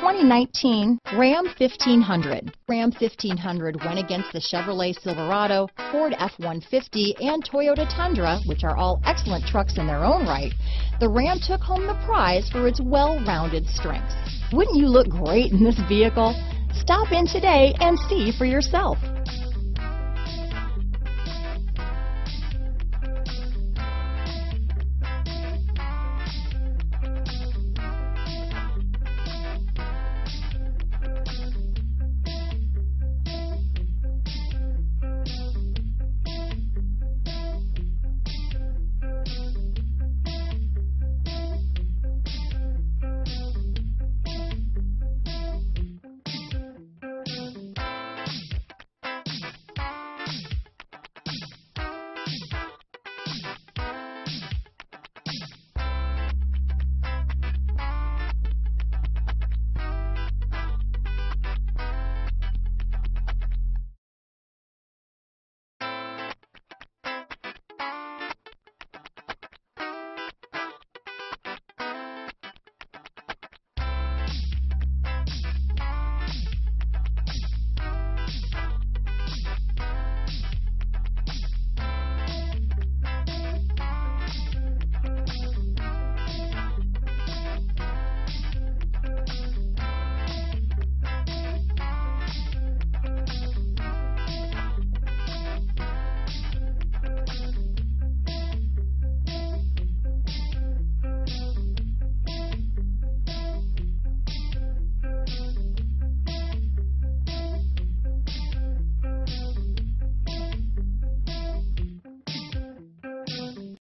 2019 Ram 1500. Ram 1500 went against the Chevrolet Silverado, Ford F-150, and Toyota Tundra, which are all excellent trucks in their own right. The Ram took home the prize for its well-rounded strengths. Wouldn't you look great in this vehicle? Stop in today and see for yourself.